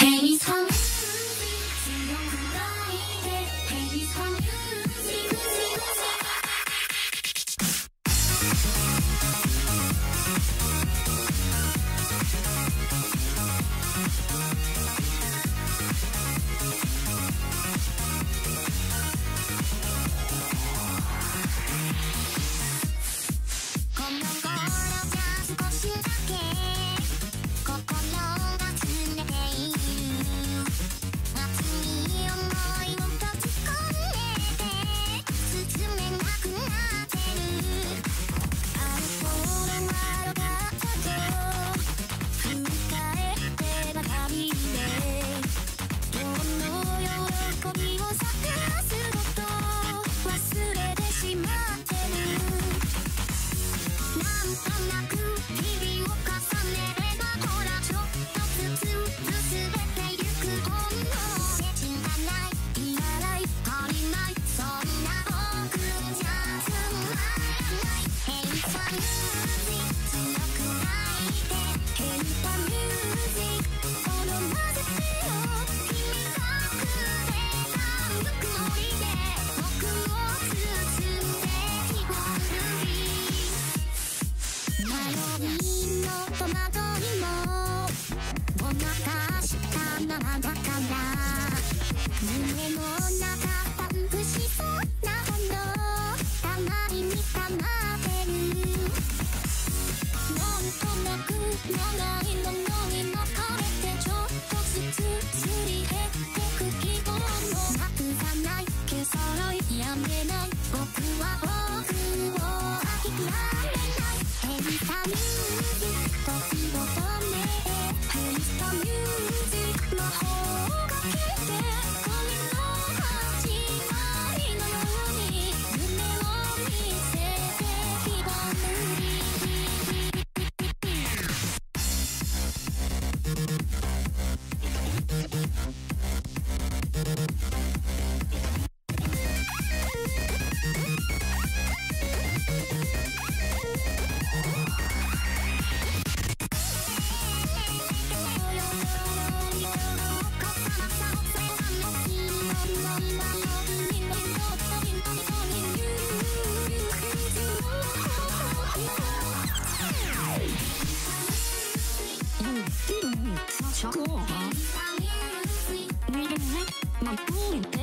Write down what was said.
黑苍。くれたぬくも。りで